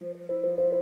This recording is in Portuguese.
Música